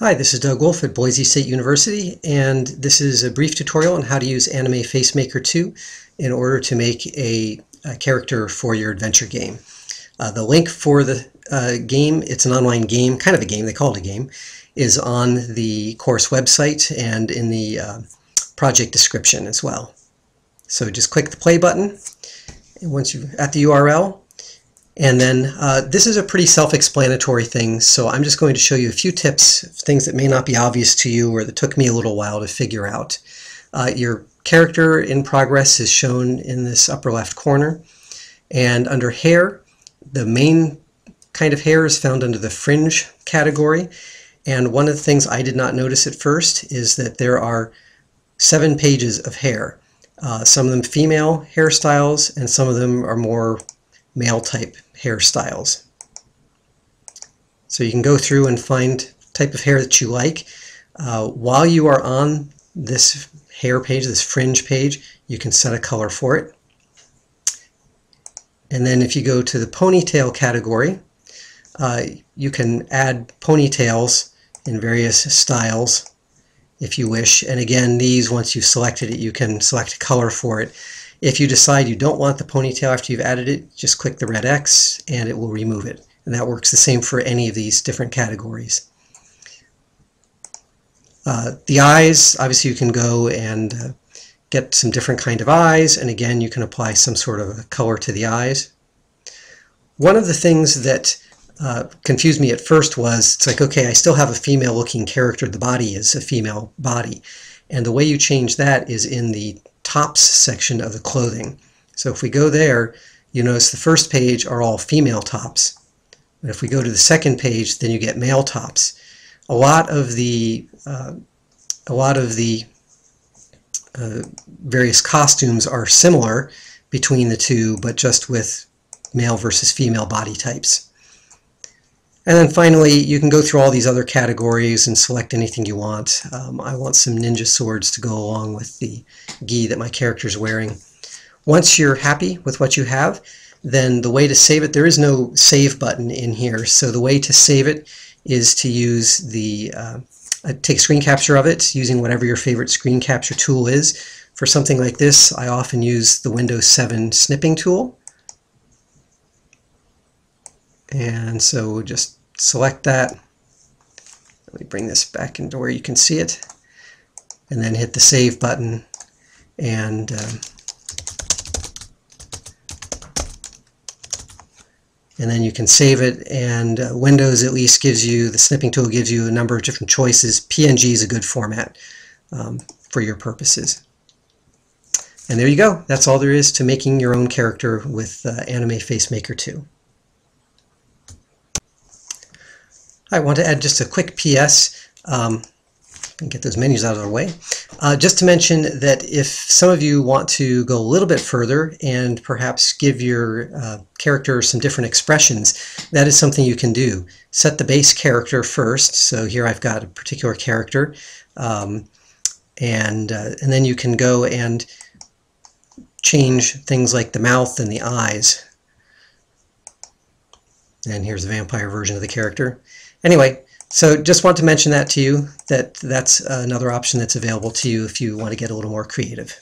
Hi, this is Doug Wolf at Boise State University, and this is a brief tutorial on how to use Anime FaceMaker 2 in order to make a, a character for your adventure game. Uh, the link for the uh, game, it's an online game, kind of a game, they call it a game, is on the course website and in the uh, project description as well. So just click the play button, and once you're at the URL, and then uh, this is a pretty self-explanatory thing, so I'm just going to show you a few tips, things that may not be obvious to you or that took me a little while to figure out. Uh, your character in progress is shown in this upper left corner, and under hair, the main kind of hair is found under the fringe category, and one of the things I did not notice at first is that there are seven pages of hair. Uh, some of them female hairstyles, and some of them are more male type hairstyles. So you can go through and find type of hair that you like. Uh, while you are on this hair page, this fringe page, you can set a color for it. And then if you go to the ponytail category, uh, you can add ponytails in various styles if you wish. And again, these, once you've selected it, you can select a color for it. If you decide you don't want the ponytail after you've added it, just click the red X and it will remove it. And that works the same for any of these different categories. Uh, the eyes, obviously you can go and uh, get some different kind of eyes, and again you can apply some sort of a color to the eyes. One of the things that uh, confused me at first was, it's like, okay, I still have a female looking character, the body is a female body, and the way you change that is in the tops section of the clothing. So if we go there, you notice the first page are all female tops. But if we go to the second page, then you get male tops. A lot of the uh, a lot of the uh, various costumes are similar between the two, but just with male versus female body types. And then finally, you can go through all these other categories and select anything you want. Um, I want some ninja swords to go along with the gi that my character is wearing. Once you're happy with what you have, then the way to save it, there is no save button in here. So the way to save it is to use the, uh, uh take a screen capture of it using whatever your favorite screen capture tool is. For something like this, I often use the Windows 7 snipping tool. And so just select that. Let me bring this back into where you can see it. And then hit the Save button. And uh, and then you can save it and uh, Windows at least gives you, the snipping tool gives you a number of different choices. PNG is a good format um, for your purposes. And there you go. That's all there is to making your own character with uh, Anime FaceMaker 2. I want to add just a quick PS um, and get those menus out of the way. Uh, just to mention that if some of you want to go a little bit further and perhaps give your uh, character some different expressions, that is something you can do. Set the base character first. So here I've got a particular character. Um, and, uh, and then you can go and change things like the mouth and the eyes. And here's the vampire version of the character. Anyway, so just want to mention that to you, that that's another option that's available to you if you want to get a little more creative.